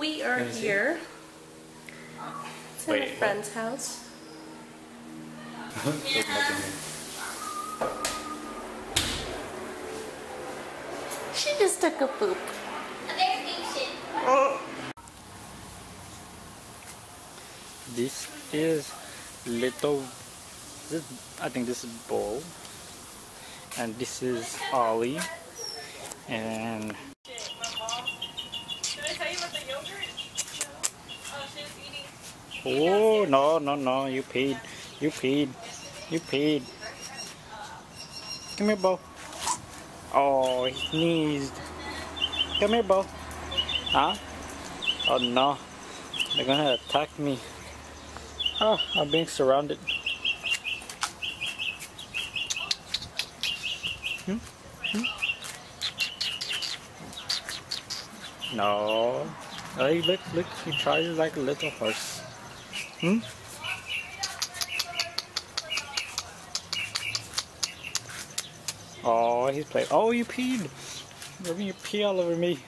we are here. It's in Wait, a what? friend's house. She just took a poop. here. This is little. This, I think this is Bull, and this is Ollie, and Did I tell you about the yogurt? Oh, she was eating. Oh no no no! You peed, you peed, you peed. Come here, Bo. Oh, he sneezed. Come here, Bo. Huh? Oh no, they're gonna attack me. Oh, I'm being surrounded. Hmm? Hmm? No. Hey, look, look, he tries like a little horse. Hmm? Oh, he's playing. Oh, you peed. Your pee all over me.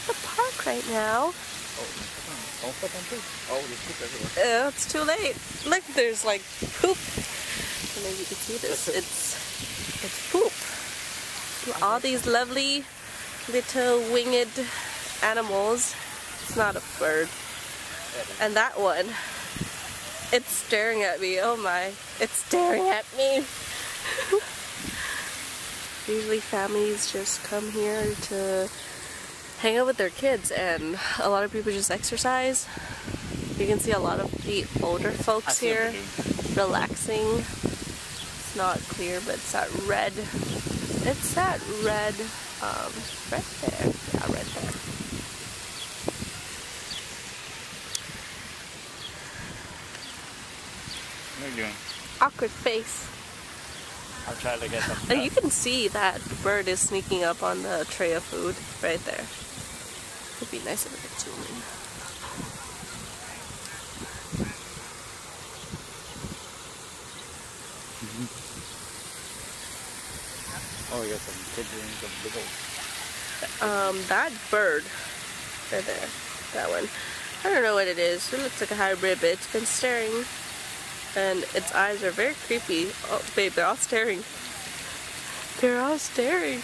At the park right now. Poop. Oh, there's poop everywhere. Uh, it's too late. Look, there's like poop. Know you can see this. It's it's poop. All these lovely little winged animals. It's not a bird. And that one, it's staring at me. Oh my, it's staring at me. Usually families just come here to hang out with their kids and a lot of people just exercise. You can see a lot of the older folks here relaxing. It's not clear, but it's that red. It's that red, um, right there. Yeah, right there. What are you doing? Awkward face. I'm trying to get some. And you can see that bird is sneaking up on the tray of food right there. It'd be nice if we could zoom in. Oh, you got some pigeons, some big old. Um, that bird, right there, that one. I don't know what it is. It looks like a hybrid, but it's been staring, and its eyes are very creepy. Oh, babe, they're all staring. They're all staring.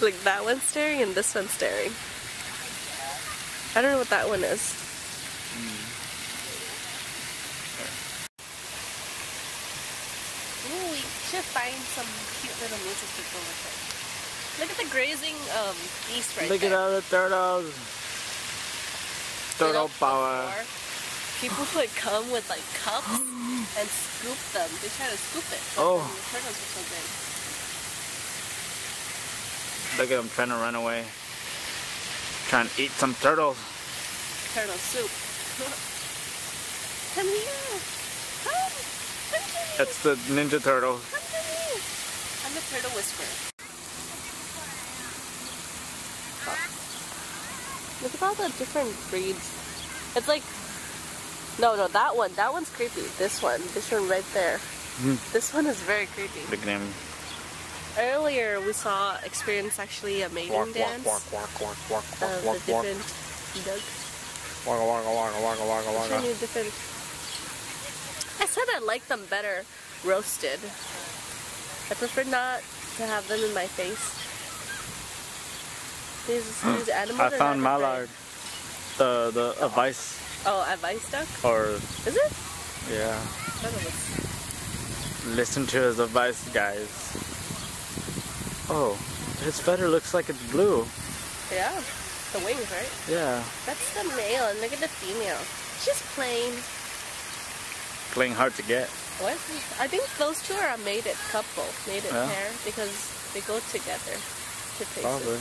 like that one's staring and this one's staring. I don't know what that one is. Ooh, we should find some cute little music to go with it. Look at the grazing um, geese right Look there. at all the turtles. Turtle power. before. People would come with like cups and scoop them. They try to scoop it. Oh. The turtles are so big. Look at them trying to run away. Trying to eat some turtles. Turtle soup. come here. Come. Come to me. That's the Ninja Turtle. Come to me. I'm the turtle whisperer. Look at all the different breeds. It's like, no, no, that one, that one's creepy. This one, this one right there. Hmm. This one is very creepy. Them. Earlier, we saw experience actually a mating Walk, walk, dance walk, walk, walk, walk, walk, the walk, walk. different ducks. Waka, waka, waka, waka, waka, Showing waka. you different. I said I like them better roasted. I prefer not to have them in my face. These, these animals I found not mallard. The the a vice. Oh, a vice duck? or Is it? yeah. I it. Listen to his advice, guys. Oh, his feather looks like it's blue. Yeah. The wings, right? Yeah, That's the male, and look at the female. She's plain. playing hard to get. What? I think those two are a mated couple, mated Yeah. pair, because they go together to places. Probably.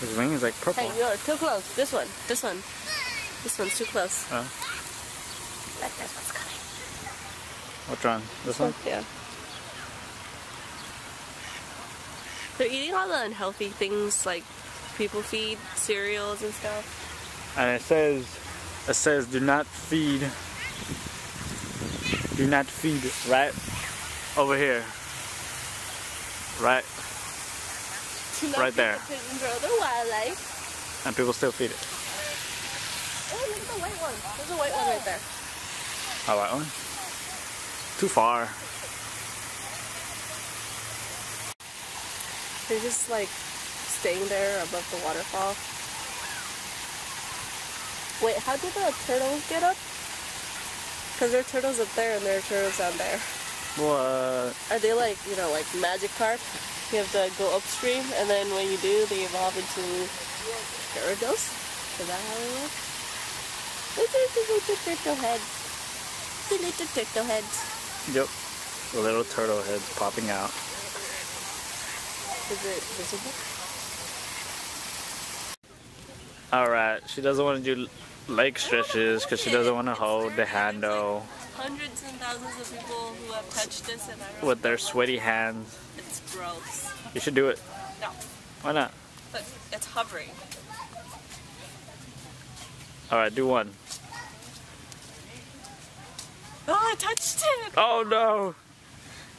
His wing is like purple. Hey, you're too close. This one. This one. This one's too close. Oh, this one's coming. what's wrong? This one? Yeah. They're eating all the unhealthy things like people feed, cereals and stuff. And it says, it says, do not feed. Do not feed right over here. Right, Right there. The pigeons or other wildlife. and people still feed it. Oh, look at the white one. There's a white one right there. How about one? Too far. They're just like staying there above the waterfall. Wait, how did the turtles get up? Because there are turtles up there and there are turtles down there. What? Are they like, you know, like Magikarp? You have to go upstream and then when you do, they evolve into turtles? Is that how it works? Little, little, little turtle heads. The little turtle heads. Yep. The little turtle heads popping out. Is it visible? Alright, she doesn't want to do leg stretches because she doesn't want to hold the handle Hundreds and thousands of people who have touched this and I with their sweaty hands. It's gross. You should do it. No, Why not? look, it's hovering. Alright, do one. Oh, I touched it! Oh no!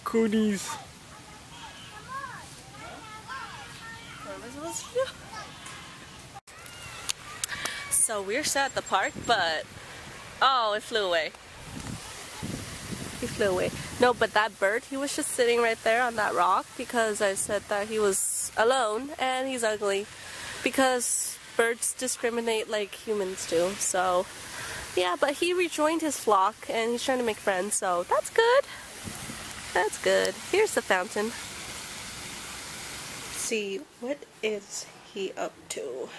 Cooties. What am I supposed to do? So we're still at the park, but oh, it flew away. He flew away. No, but that bird, he was just sitting right there on that rock because I said that he was alone and he's ugly because birds discriminate like humans do. So yeah, but he rejoined his flock and he's trying to make friends, so that's good. That's good. Here's the fountain. see, what is he up to?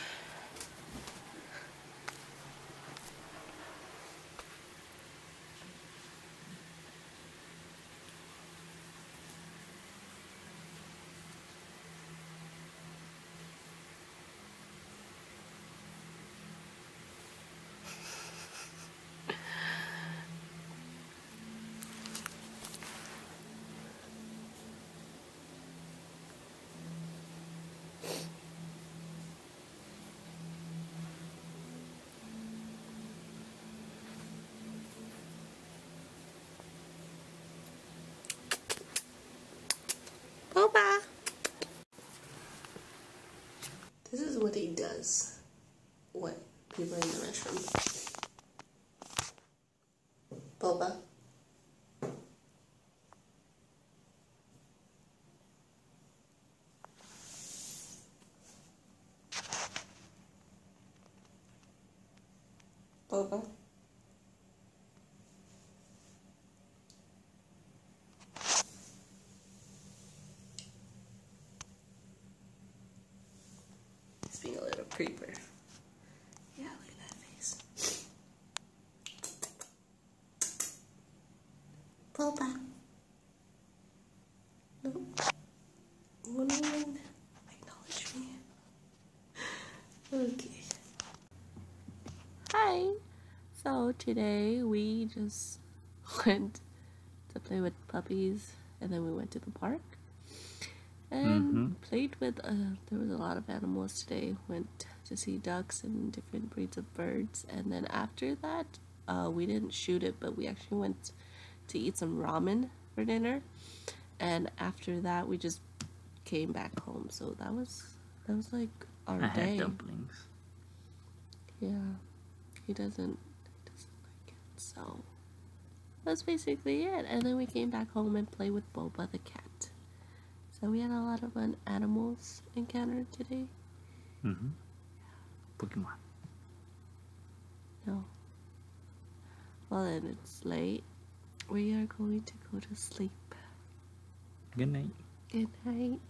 Boba! This is what he does when people in the restroom. Boba. Boba. He's being a little creeper. Yeah, look at that face. Boba. Nope. Won't even acknowledge me. Okay. Hi. So today we just went to play with puppies and then we went to the park and played with uh, there was a lot of animals today went to see ducks and different breeds of birds and then after that uh, we didn't shoot it but we actually went to eat some ramen for dinner and after that we just came back home so that was that was like our I day had dumplings. yeah he doesn't he doesn't like it so that's basically it and then we came back home and played with boba the cat so we had a lot of fun animals encountered today. Mm-hmm. Pokemon. No. Well, then it's late. We are going to go to sleep. Good night. Good night.